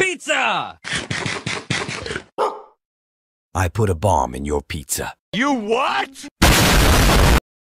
Pizza! I put a bomb in your pizza. You what?